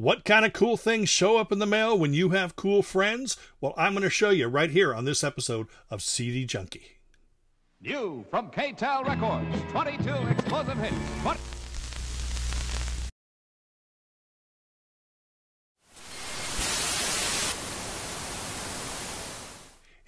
What kind of cool things show up in the mail when you have cool friends? Well, I'm going to show you right here on this episode of CD Junkie. New from K-Tel Records, 22 explosive hits. 20-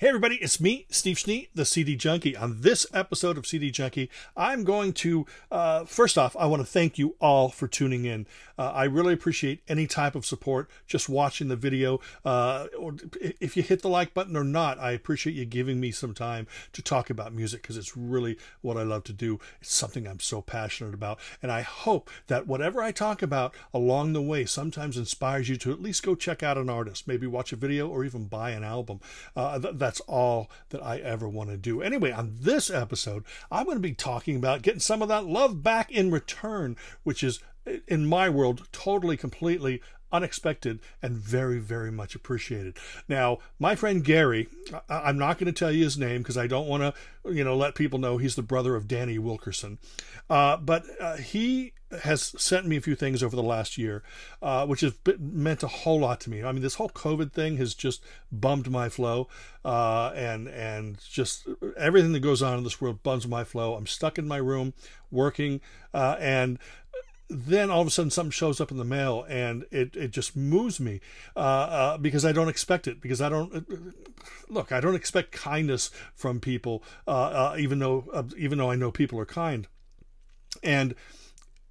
Hey everybody, it's me, Steve Schnee, the CD Junkie. On this episode of CD Junkie, I'm going to, uh, first off, I want to thank you all for tuning in. Uh, I really appreciate any type of support, just watching the video. Uh, or if you hit the like button or not, I appreciate you giving me some time to talk about music because it's really what I love to do. It's something I'm so passionate about. And I hope that whatever I talk about along the way sometimes inspires you to at least go check out an artist, maybe watch a video or even buy an album. Uh, th- that's all that I ever want to do. Anyway, on this episode, I'm going to be talking about getting some of that love back in return, which is, in my world, totally, completely unexpected and very, very much appreciated. Now, my friend Gary, I- am not going to tell you his name because I don't want to, you know, let people know he's the brother of Danny Wilkerson. Uh, but uh, he has sent me a few things over the last year, uh, which has meant a whole lot to me. I mean, this whole COVID thing has just bummed my flow, uh, and and just everything that goes on in this world bums my flow. I'm stuck in my room working, uh, and then all of a sudden something shows up in the mail and it, it just moves me uh, uh, because I don't expect it because I don't uh, look I don't expect kindness from people uh, uh, even though uh, even though I know people are kind and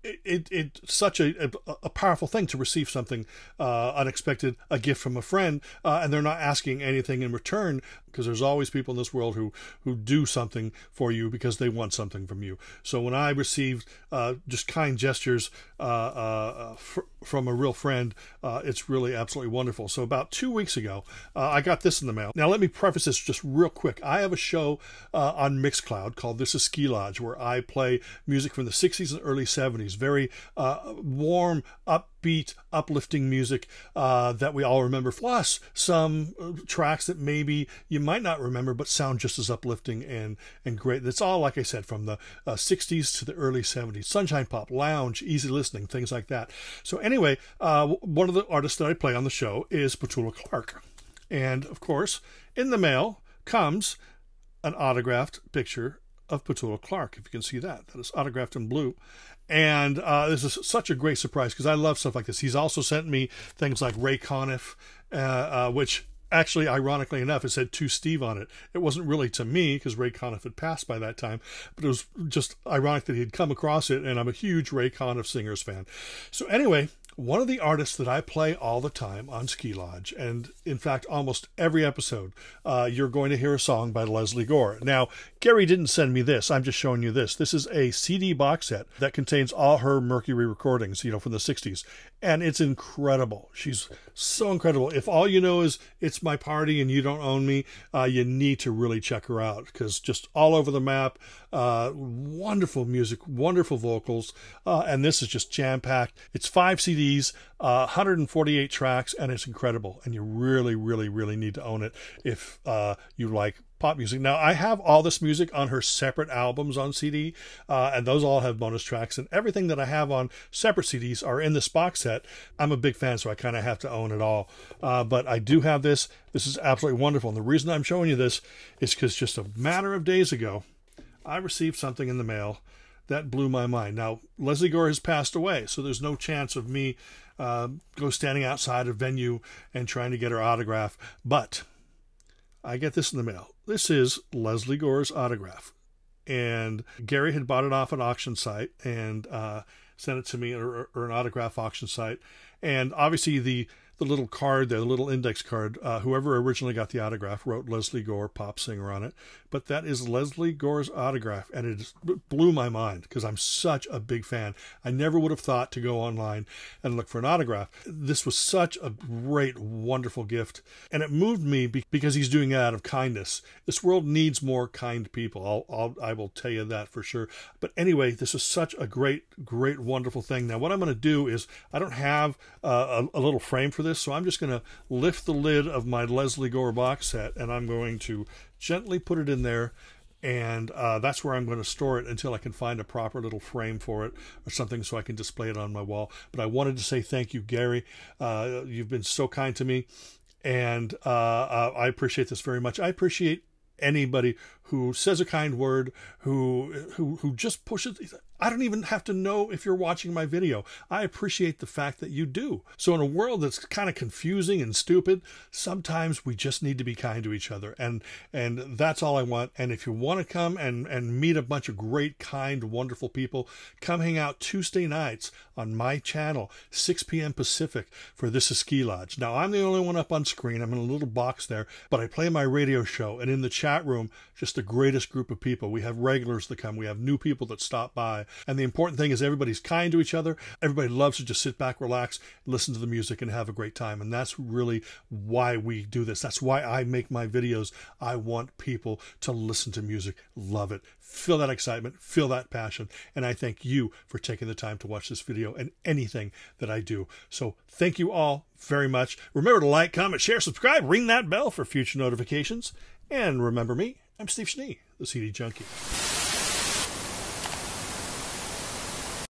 it, it it's such a, a, a, powerful thing to receive something uh, unexpected, a gift from a friend, uh, and they're not asking anything in return because there's always people in this world who who do something for you because they want something from you. So when I received uh, just kind gestures uh, uh, fr- from a real friend, uh, it's really absolutely wonderful. So about two weeks ago, I got this in the mail. Now let me preface this just real quick. I have a show on Mixcloud called This Is Ski Lodge where I play music from the 60s and early 70s very uh, warm, upbeat, uplifting music uh, that we all remember, plus some uh, tracks that maybe you might not remember but sound just as uplifting and, and great. That's all, like I said, from the uh, 60s to the early 70s. Sunshine pop, lounge, easy listening, things like that. So, anyway, uh, one of the artists that I play on the show is Petula Clark. And of course, in the mail comes an autographed picture of Petula Clark, if you can see that. That is autographed in blue. And uh, this is such a great surprise because I love stuff like this. He's also sent me things like Ray Conniff, uh, uh, which actually, ironically enough, it said to Steve on it. It wasn't really to me because Ray Conniff had passed by that time, but it was just ironic that he'd come across it, and I'm a huge Ray Conniff Singers fan. So, anyway, one of the artists that I play all the time on Ski Lodge, and in fact, almost every episode, uh, you're going to hear a song by Lesley Gore. Now, Gary didn't send me this. I'm just showing you this. This is a CD box set that contains all her Mercury recordings, you know, from the 60s. And it's incredible. She's so incredible. If all you know is it's my party and you don't own me, uh, you need to really check her out because just all over the map, uh, wonderful music, wonderful vocals. Uh, and this is just jam packed. It's five CDs CDs, uh, 148 tracks, and it's incredible. And you really, really, really need to own it if uh, you like pop music. Now, I have all this music on her separate albums on CD, uh, and those all have bonus tracks. And everything that I have on separate CDs are in this box set. I'm a big fan, so I kind of have to own it all. Uh, but I do have this. This is absolutely wonderful. And the reason I'm showing you this is because just a matter of days ago, I received something in the mail that blew my mind. Now, Lesley Gore has passed away, so there's no chance of me uh, go standing outside a venue and trying to get her autograph. But I get this in the mail. This is Lesley Gore's autograph. And Gary had bought it off an auction site and uh, sent it to me, or, or, an autograph auction site. And obviously, the the little card there, the little index card, uh, whoever originally got the autograph wrote Lesley Gore, pop singer, on it. But that is Lesley Gore's autograph, and it blew my mind because I'm such a big fan. I never would have thought to go online and look for an autograph. This was such a great, wonderful gift, and it moved me because he's doing it out of kindness. This world needs more kind people. I'll, I'll I will tell you that for sure. But anyway, this is such a great, great, wonderful thing. Now, what I'm going to do is I don't have uh, a, a little frame for this this, so I'm just going to lift the lid of my Lesley Gore box set and I'm going to gently put it in there and uh, that's where I'm going to store it until I can find a proper little frame for it or something so I can display it on my wall. But I wanted to say thank you, Gary. Uh, you've been so kind to me, and uh, uh I appreciate this very much. I appreciate anybody who says a kind word, who who who just pushes. I don't even have to know if you're watching my video. I appreciate the fact that you do. So in a world that's kind of confusing and stupid, sometimes we just need to be kind to each other. And and that's all I want. And if you want to come and and meet a bunch of great, kind, wonderful people, come hang out Tuesday nights on my channel, 6 p.m. Pacific for This is Ski Lodge. Now I'm the only one up on screen. I'm in a little box there, but I play my radio show and in the chat room, just the greatest group of people. We have regulars that come, we have new people that stop by. And the important thing is everybody's kind to each other. Everybody loves to just sit back, relax, listen to the music, and have a great time. And that's really why we do this. That's why I make my videos. I want people to listen to music, love it, feel that excitement, feel that passion. And I thank you for taking the time to watch this video and anything that I do. So thank you all very much. Remember to like, comment, share, subscribe, ring that bell for future notifications. And remember me, I'm Steve Schnee, the CD Junkie.